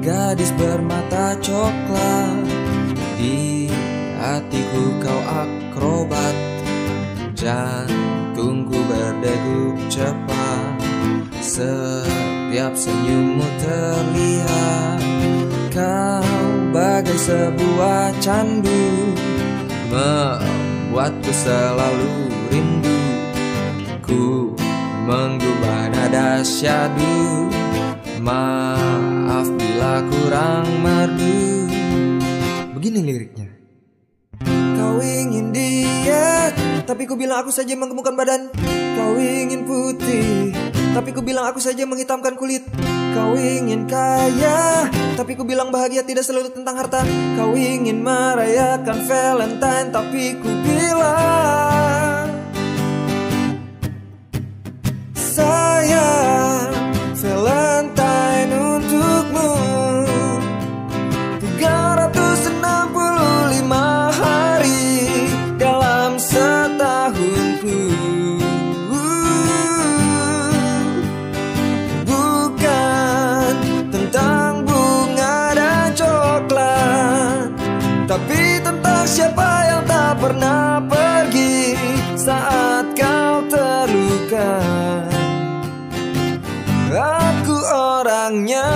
Gadis bermata coklat. Di hatiku kau akrobat. Jantungku berdegup cepat. Setiap senyummu terlihat. Kau bagai sebuah candu. Membuatku selalu rindu. Ku menggubah nada syadu Maaf bila kurang merdu. Begini liriknya. Kau ingin diet Tapi ku bilang aku saja menggemukkan badan. Kau ingin putih Tapi ku bilang aku saja menghitamkan kulit. Kau ingin kaya Tapi ku bilang bahagia tidak selalu tentang harta. Kau ingin merayakan Valentine Tapi ku bilang Tapi tentang siapa yang tak pernah pergi Saat kau terluka. Aku orangnya.